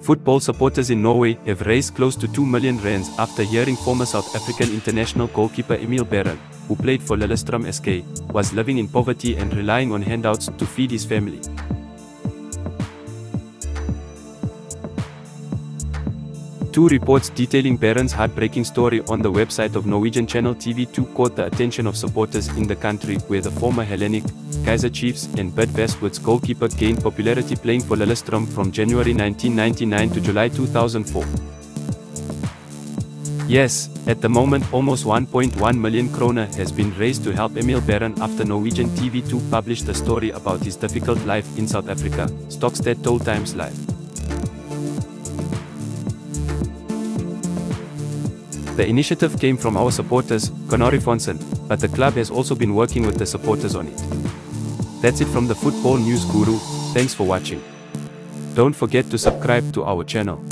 Football supporters in Norway have raised close to 2 million rands after hearing former South African international goalkeeper Emile Barron, who played for Lillestrøm SK, was living in poverty and relying on handouts to feed his family. Two reports detailing Barron's heartbreaking story on the website of Norwegian channel TV2 caught the attention of supporters in the country where the former Hellenic, Kaizer Chiefs and Bidvest goalkeeper gained popularity playing for Lillestrøm from January 1999 to July 2004. Yes, at the moment almost 1.1 million kroner has been raised to help Emile Barron after Norwegian TV2 published a story about his difficult life in South Africa, Stokstad told Times Live. The initiative came from our supporters, Kanari-Fansen, but the club has also been working with the supporters on it. That's it from the Football News Guru, thanks for watching. Don't forget to subscribe to our channel.